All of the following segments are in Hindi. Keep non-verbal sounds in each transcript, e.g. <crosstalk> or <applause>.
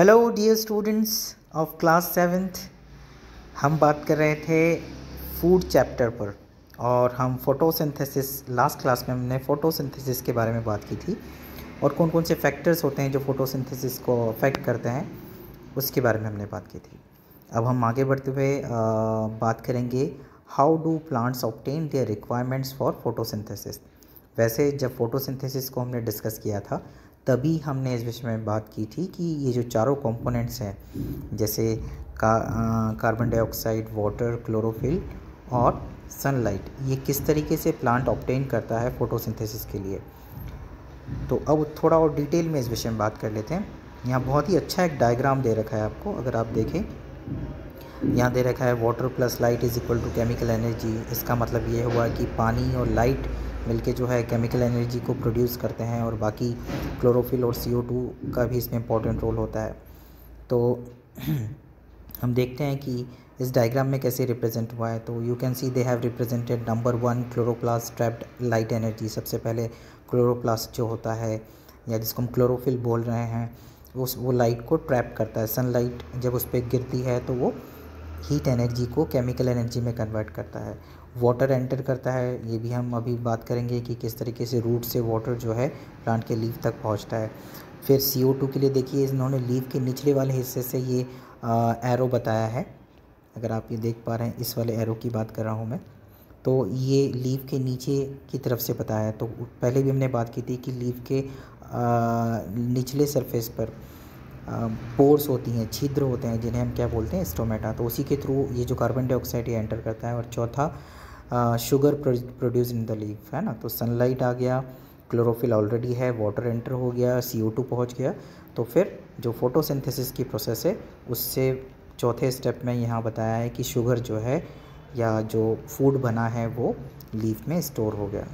Hello dear students of class seventh हम बात कर रहे थे फ़ूड चैप्टर पर और हम फोटोसिंथेसिस लास्ट क्लास में हमने फोटोसिंथेसिस के बारे में बात की थी और कौन कौन से फैक्टर्स होते हैं जो फोटोसिंथेसिस को अफेक्ट करते हैं, उसके बारे में हमने बात की थी। अब हम आगे बढ़ते हुए बात करेंगे how do plants obtain their requirements for photosynthesis वैसे जब फोटोसिंथेसिस को हमने डिस्कस किया था तभी हमने इस विषय में बात की थी कि ये जो चारों कंपोनेंट्स हैं जैसे का, कार्बन डाइऑक्साइड वाटर क्लोरोफिल और सनलाइट ये किस तरीके से प्लांट ऑप्टेन करता है फोटोसिंथेसिस के लिए? तो अब थोड़ा और डिटेल में इस विषय में बात कर लेते हैं। यहाँ बहुत ही अच्छा एक डायग्राम दे रखा है आपको अगर आप देखें। यहाँ दे रखा है water plus light is equal to chemical energy इसका मतलब ये हुआ कि पानी और लाइट मिलके जो है केमिकल एनर्जी को प्रोड्यूस करते हैं और बाकी क्लोरोफिल और सी का भी इसमें इम्पोर्टेंट रोल होता है। तो <clears throat> हम देखते हैं कि इस डायग्राम में कैसे रिप्रेजेंट हुआ है। तो you can see they have represented number one chloroplast trapped light energy सबसे पहले क्लोरोप्लास्ट जो होता है, या जिसको हम क्लोरोफिल बोल रहे हैं, उस, वो लाइट को ट्रैप करता है। सनलाइट जब उस पर गिरती है तो वो हीट एनर्जी को केमिकल एनर्जी में कन्वर्ट करता है। वाटर एंटर करता है। ये भी हम अभी बात करेंगे कि किस तरीके से रूट से वाटर जो है प्लांट के लीव तक पहुँचता है। फिर सी ओ टू के लिए देखिए इन्होंने लीव के निचले वाले हिस्से से ये एरो बताया है। अगर आप ये देख पा रहे हैं इस वाले एरो की बात कर रहा हूँ मैं। तो ये लीव के नीचे की तरफ़ से बताया है। तो पहले भी हमने बात की थी कि लीव के आ, निचले सरफेस पर पोर्स होती हैं छिद्र होते हैं जिन्हें हम क्या बोलते हैं स्टोमेटा तो उसी के थ्रू ये जो कार्बन डाइऑक्साइड ये एंटर करता है। और चौथा sugar produce in the leaf है ना? तो सनलाइट आ गया क्लोरोफिल ऑलरेडी है वाटर एंटर हो गया सी ओ टू पहुँच गया। तो फिर जो फोटोसिंथेसिस की प्रोसेस है, उससे चौथे स्टेप में यहाँ बताया है कि शुगर जो है या जो फ़ूड बना है वो लीफ में स्टोर हो गया।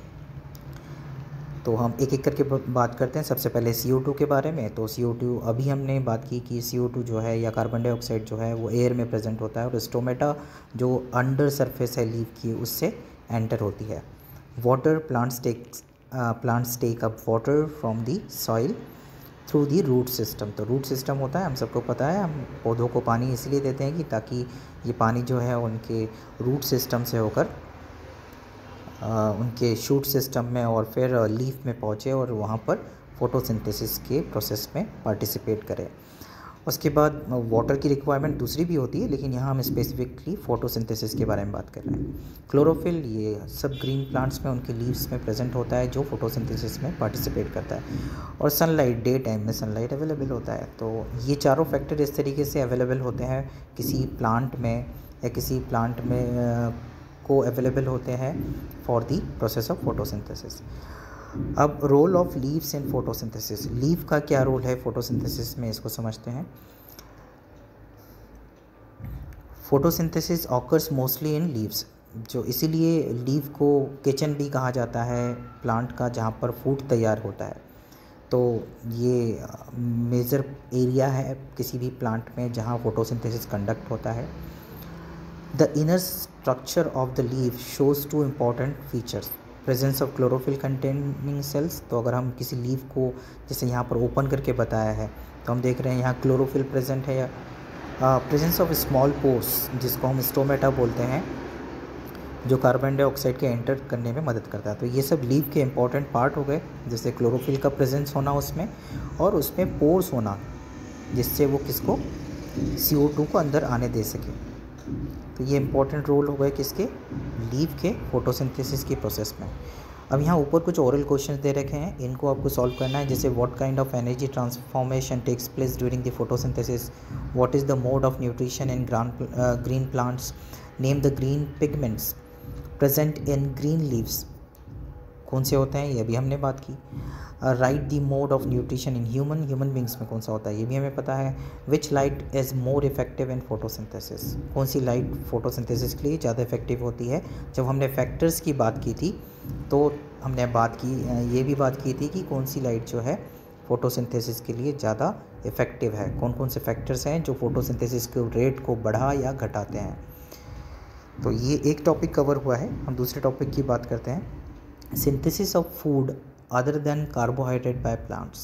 तो हम एक एक करके बात करते हैं। सबसे पहले सी के बारे में। तो सी अभी हमने बात की कि सी जो है या कार्बन डाइऑक्साइड जो है वो एयर में प्रेजेंट होता है और स्टोमेटा जो अंडर सरफेस है लीव की, उससे एंटर होती है। Water plants take plants take up water from the soil through the root system तो रूट सिस्टम होता है, हम सबको पता है। हम पौधों को पानी इसलिए देते हैं कि ताकि ये पानी जो है उनके रूट सिस्टम से होकर उनके शूट सिस्टम में और फिर लीफ में पहुँचे और वहाँ पर फोटोसिंथेसिस के प्रोसेस में पार्टिसिपेट करें। उसके बाद वाटर की रिक्वायरमेंट दूसरी भी होती है, लेकिन यहाँ हम स्पेसिफिकली फोटोसिंथेसिस के बारे में बात कर रहे हैं। क्लोरोफिल, ये सब ग्रीन प्लांट्स में, उनके लीव्स में प्रेजेंट होता है, जो फोटोसिंथेसिस में पार्टिसिपेट करता है। और सनलाइट, डे टाइम में सनलाइट अवेलेबल होता है। तो ये चारों फैक्टर इस तरीके से अवेलेबल होते हैं, किसी प्लांट में या किसी प्लांट में को अवेलेबल होते हैं for the process of photosynthesis अब role of leaves in photosynthesis leaf का क्या रोल है फोटोसिंथेसिस में? इसको समझते हैं. Photosynthesis occurs mostly in leaves जो इसीलिए लीव को किचन भी कहा जाता है प्लांट का, जहाँ पर फ़ूड तैयार होता है. तो ये मेजर एरिया है किसी भी प्लांट में जहाँ फोटोसिंथेसिस कंडक्ट होता है. The inner structure of the leaf shows two important features presence of chlorophyll containing cells तो अगर हम किसी लीफ को जैसे यहाँ पर ओपन करके बताया है तो हम देख रहे हैं यहाँ क्लोरोफिल प्रेजेंट है या प्रेजेंस ऑफ़ स्मॉल पोर्स जिसको हम स्टोमेटा बोलते हैं, जो कार्बन डाइऑक्साइड के एंटर करने में मदद करता है। तो ये सब लीव के इंपॉर्टेंट पार्ट हो गए, जैसे क्लोरोफिल का प्रेजेंस होना उसमें और उसमें पोर्स होना, जिससे वो किसको सी को अंदर आने दे सके। तो ये इंपॉर्टेंट रोल हो गए किसके? लीव के फोटोसिंथेसिस के प्रोसेस में। अब यहाँ ऊपर कुछ ओरल क्वेश्चन दे रखे हैं। इनको आपको सॉल्व करना है, जैसे what kind of energy transformation takes place during the photosynthesis what is the mode of nutrition in green plants name the green pigments present in green leaves कौन से होते हैं, ये भी हमने बात की। Right the mode of nutrition in human human beings में कौन सा होता है, ये भी हमें पता है। Which light is more effective in photosynthesis कौन सी लाइट फोटोसिंथेसिस के लिए ज़्यादा इफ़ेक्टिव होती है? जब हमने फैक्टर्स की बात की थी तो हमने बात की ये भी बात की थी कि कौन सी लाइट जो है फोटोसिंथेसिस के लिए ज़्यादा इफ़ेक्टिव है। कौन कौन से फैक्टर्स हैं जो फोटोसिंथेसिस के रेट को बढ़ा या घटाते हैं? तो ये एक टॉपिक कवर हुआ है। हम दूसरे टॉपिक की बात करते हैं। Synthesis of food other than carbohydrate by plants.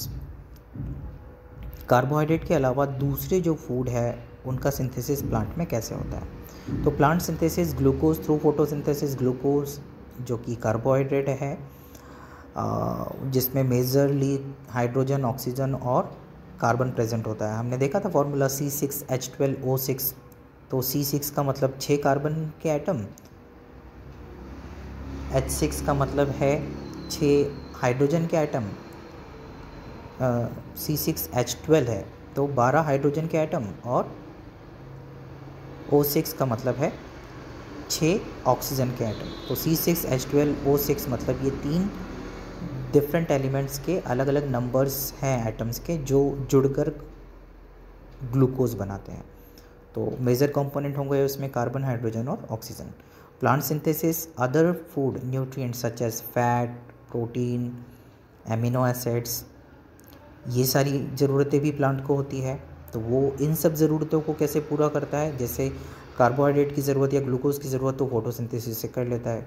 Carbohydrate के अलावा दूसरे जो फ़ूड है, उनका सिंथेसिस प्लांट में कैसे होता है? तो plant synthesis glucose through photosynthesis glucose जो कि कार्बोहाइड्रेट है जिसमें मेजरली हाइड्रोजन ऑक्सीजन और कार्बन प्रेजेंट होता है। हमने देखा था formula C six H twelve O six तो सी सिक्स का मतलब छः कार्बन के आइटम एच सिक्स का मतलब है छः हाइड्रोजन के atom C six H twelve है तो बारह हाइड्रोजन के आइटम और ओ सिक्स का मतलब है छः ऑक्सीजन के आइटम तो C six H twelve O six मतलब ये तीन डिफरेंट एलिमेंट्स के अलग अलग नंबर्स हैं एटम्स के, जो जुड़कर ग्लूकोज बनाते हैं. तो मेजर कंपोनेंट होंगे उसमें कार्बन हाइड्रोजन और oxygen plant synthesis other food nutrients such as fat protein amino acids ये सारी ज़रूरतें भी प्लांट को होती है। तो वो इन सब ज़रूरतों को कैसे पूरा करता है? जैसे कार्बोहाइड्रेट की ज़रूरत या ग्लूकोज की ज़रूरत तो फोटोसिंथेसिस से कर लेता है।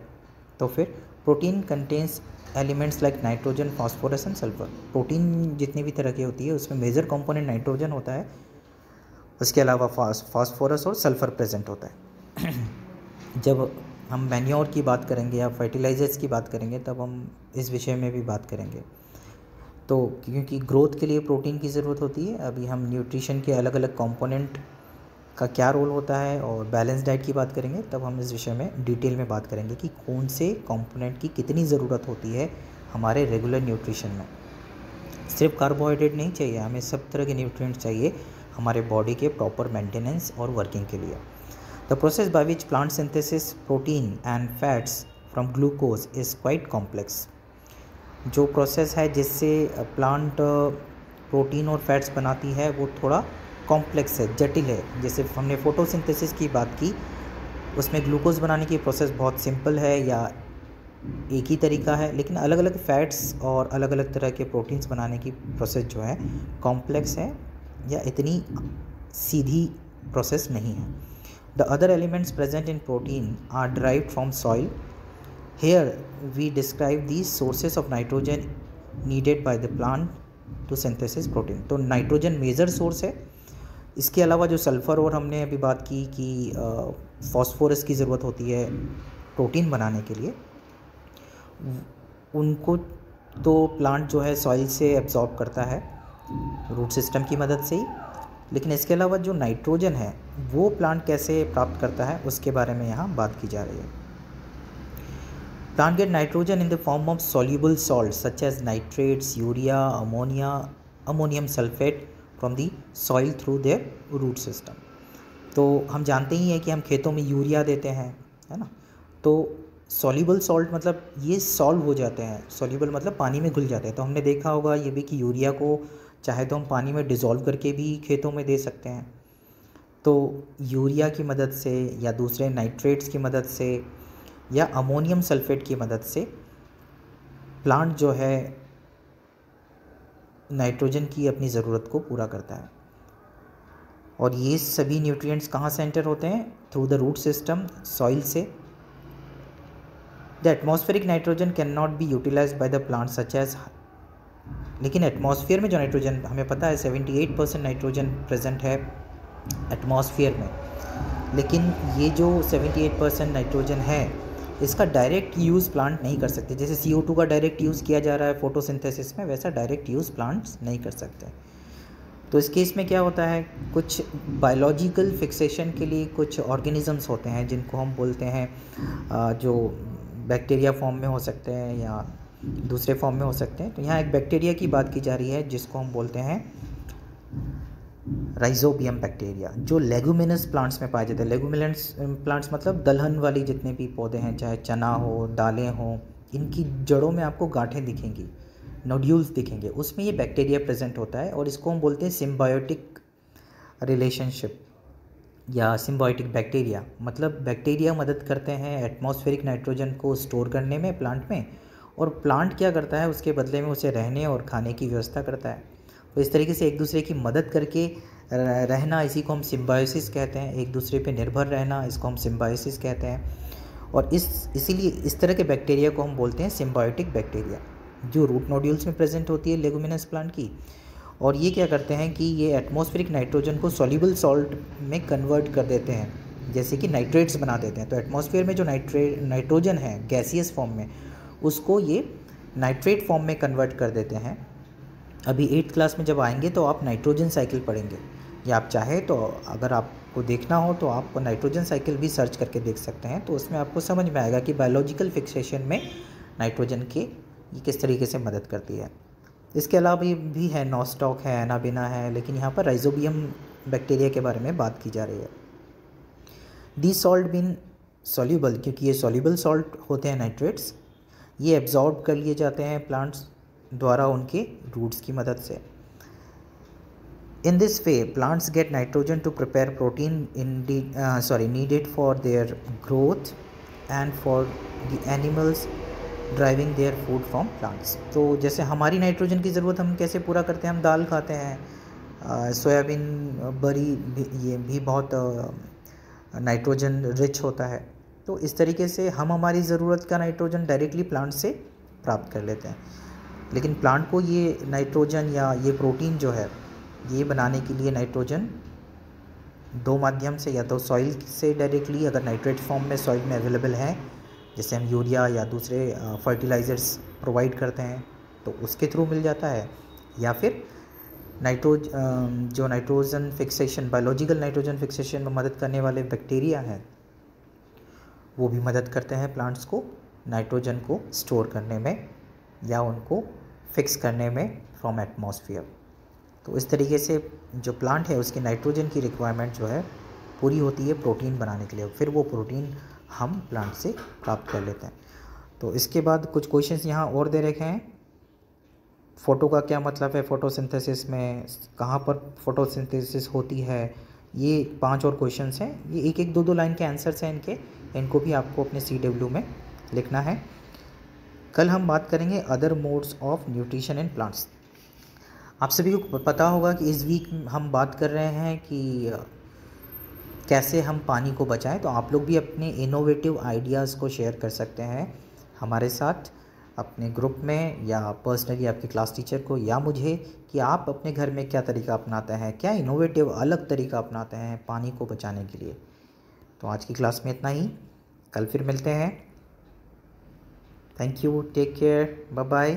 तो फिर protein contains elements like nitrogen phosphorus and sulphur protein जितनी भी तरह की होती है, उसमें मेजर कंपोनेंट नाइट्रोजन होता है। उसके अलावा फास्फोरस और सल्फ़र प्रेजेंट होता है। जब हम मैन्योर की बात करेंगे या फर्टिलाइजर्स की बात करेंगे, तब हम इस विषय में भी बात करेंगे। तो क्योंकि ग्रोथ के लिए प्रोटीन की ज़रूरत होती है, अभी हम न्यूट्रिशन के अलग अलग कंपोनेंट का क्या रोल होता है और बैलेंस डाइट की बात करेंगे, तब हम इस विषय में डिटेल में बात करेंगे कि कौन से कंपोनेंट की कितनी ज़रूरत होती है हमारे रेगुलर न्यूट्रिशन में। सिर्फ़ कार्बोहाइड्रेट नहीं चाहिए, हमें सब तरह के न्यूट्रिएंट्स चाहिए हमारे बॉडी के प्रॉपर मेंटेनेंस और वर्किंग के लिए। The process by which plant synthesis protein and fats from glucose is quite complex जो प्रोसेस है जिससे प्लांट प्रोटीन और फैट्स बनाती है, वो थोड़ा कॉम्प्लेक्स है, जटिल है। जैसे हमने फोटोसिंथेसिस की बात की, उसमें ग्लूकोज बनाने की प्रोसेस बहुत सिंपल है या एक ही तरीका है, लेकिन अलग अलग फैट्स और अलग अलग तरह के प्रोटीन्स बनाने की प्रोसेस जो है कॉम्प्लेक्स है या इतनी सीधी प्रोसेस नहीं है। The other elements present in protein are derived from soil here we describe the sources of nitrogen needed by the plant to synthesis protein तो नाइट्रोजन मेजर सोर्स है। इसके अलावा जो सल्फ़र और हमने अभी बात की कि फॉस्फोरस की ज़रूरत होती है प्रोटीन बनाने के लिए। उनको तो प्लांट जो है सॉइल से एब्जॉर्ब करता है रूट सिस्टम की मदद से ही। लेकिन इसके अलावा जो नाइट्रोजन है, वो प्लांट कैसे प्राप्त करता है, उसके बारे में यहाँ बात की जा रही है। Plant get nitrogen in the form of soluble salt such as nitrates urea ammonia ammonium sulphate from the soil through their root system तो हम जानते ही हैं कि हम खेतों में यूरिया देते हैं, है ना? तो सॉल्यूबल सॉल्ट मतलब ये सॉल्व हो जाते हैं सॉल्यूबल मतलब पानी में घुल जाते हैं। तो हमने देखा होगा ये भी कि यूरिया को चाहे तो हम पानी में डिज़ोल्व करके भी खेतों में दे सकते हैं। तो यूरिया की मदद से या दूसरे नाइट्रेट्स की मदद से या अमोनियम सल्फेट की मदद से प्लांट जो है नाइट्रोजन की अपनी ज़रूरत को पूरा करता है। और ये सभी न्यूट्रिएंट्स कहाँ से एंटर होते हैं? Through the root system soil से। The atmospheric nitrogen can not be utilize by the plant such as लेकिन एटमॉस्फेयर में जो नाइट्रोजन हमें पता है seventy eight percent nitrogen present है एटमॉस्फेयर में। लेकिन ये जो सेवेंटी एट परसेंट नाइट्रोजन है, इसका डायरेक्ट यूज़ प्लांट नहीं कर सकते। जैसे सी का डायरेक्ट यूज़ किया जा रहा है फोटोसिंथेसिस में, वैसा डायरेक्ट यूज़ प्लांट्स नहीं कर सकते। तो इस केस में क्या होता है? कुछ बायोलॉजिकल फिक्सेशन के लिए कुछ ऑर्गेनिजम्स होते हैं, जिनको हम बोलते हैं जो बैक्टीरिया फॉर्म में हो सकते हैं या दूसरे फॉर्म में हो सकते हैं। तो यहाँ एक बैक्टीरिया की बात की जा रही है, जिसको हम बोलते हैं राइजोबियम बैक्टीरिया जो लेगुमिनस प्लांट्स में पाए जाते हैं। लेगुमिनस प्लांट्स मतलब दलहन वाली जितने भी पौधे हैं, चाहे चना हो, दालें हों, इनकी जड़ों में आपको गांठें दिखेंगी नोड्यूल्स दिखेंगे। उसमें ये बैक्टीरिया प्रेजेंट होता है और इसको हम बोलते हैं सिम्बायोटिक रिलेशनशिप या सिम्बायोटिक बैक्टीरिया मतलब बैक्टीरिया मदद करते हैं एटमॉस्फेरिक नाइट्रोजन को स्टोर करने में प्लांट में और प्लांट क्या करता है, उसके बदले में उसे रहने और खाने की व्यवस्था करता है। तो इस तरीके से एक दूसरे की मदद करके रहना इसी को हम सिम्बायोसिस कहते हैं। एक दूसरे पे निर्भर रहना इसको हम सिम्बायोसिस कहते हैं। और इस, इसीलिए इस तरह के बैक्टीरिया को हम बोलते हैं सिम्बायोटिक बैक्टीरिया जो रूट नोड्यूल्स में प्रेजेंट होती है लेगुमिनस प्लांट की। और ये क्या करते हैं कि ये एटमॉस्फेरिक नाइट्रोजन को सॉल्यूबल सॉल्ट में कन्वर्ट कर देते हैं। जैसे कि नाइट्रेट्स बना देते हैं। तो एटमॉस्फेयर में जो नाइट्रे नाइट्रोजन है गैसियस फॉर्म में उसको ये नाइट्रेट फॉर्म में कन्वर्ट कर देते हैं। अभी एट्थ क्लास में जब आएँगे तो आप नाइट्रोजन साइकिल पढ़ेंगे। या आप चाहे तो अगर आपको देखना हो तो आप नाइट्रोजन साइकिल भी सर्च करके देख सकते हैं। तो उसमें आपको समझ में आएगा कि बायोलॉजिकल फिक्सेशन में नाइट्रोजन के ये किस तरीके से मदद करती है। इसके अलावा भी है नॉस्टॉक है एनाबिना है, लेकिन यहाँ पर राइजोबियम बैक्टीरिया के बारे में बात की जा रही है। दी सॉल्ट बिन सॉल्यूबल क्योंकि ये सॉल्यूबल सॉल्ट होते हैं नाइट्रेट्स ये एब्जॉर्ब कर लिए जाते हैं प्लांट्स द्वारा उनके रूट्स की मदद से। In this way plants get nitrogen to prepare protein in sorry needed for their growth and for the animals deriving their food from plants तो जैसे हमारी नाइट्रोजन की ज़रूरत हम कैसे पूरा करते हैं? हम दाल खाते हैं सोयाबीन बरी भी, ये भी बहुत नाइट्रोजन रिच होता है। तो इस तरीके से हम हमारी ज़रूरत का नाइट्रोजन डायरेक्टली प्लांट से प्राप्त कर लेते हैं। लेकिन प्लांट को ये नाइट्रोजन या ये प्रोटीन जो है, ये बनाने के लिए नाइट्रोजन दो माध्यम से या तो सॉइल से डायरेक्टली अगर नाइट्रेट फॉर्म में सॉइल में अवेलेबल है, जैसे हम यूरिया या दूसरे फर्टिलाइज़र्स प्रोवाइड करते हैं तो उसके थ्रू मिल जाता है। या फिर नाइट्रोज जो nitrogen fixation biological nitrogen fixation में मदद करने वाले बैक्टीरिया हैं वो भी मदद करते हैं प्लांट्स को नाइट्रोजन को स्टोर करने में या उनको फिक्स करने में फ्रॉम एटमॉस्फेयर तो इस तरीके से जो प्लांट है, उसकी नाइट्रोजन की रिक्वायरमेंट जो है, पूरी होती है प्रोटीन बनाने के लिए। फिर वो प्रोटीन हम प्लांट से प्राप्त कर लेते हैं। तो इसके बाद कुछ क्वेश्चंस यहाँ और दे रखे हैं। फ़ोटो का क्या मतलब है? फ़ोटोसिंथेसिस में कहाँ पर फ़ोटोसिंथेसिस होती है? ये पाँच और क्वेश्चंस हैं। ये एक एक दो दो लाइन के आंसर्स हैं इनके। इनको भी आपको अपने सी डब्ल्यू में लिखना है। कल हम बात करेंगे other modes of nutrition in plants आप सभी को पता होगा कि इस वीक हम बात कर रहे हैं कि कैसे हम पानी को बचाएँ तो आप लोग भी अपने इनोवेटिव आइडियाज़ को शेयर कर सकते हैं हमारे साथ, अपने ग्रुप में या पर्सनली आपके क्लास टीचर को, या मुझे कि आप अपने घर में क्या तरीका अपनाते हैं, क्या इनोवेटिव अलग तरीका अपनाते हैं पानी को बचाने के लिए। तो आज की क्लास में इतना ही। कल फिर मिलते हैं। Thank you take care bye bye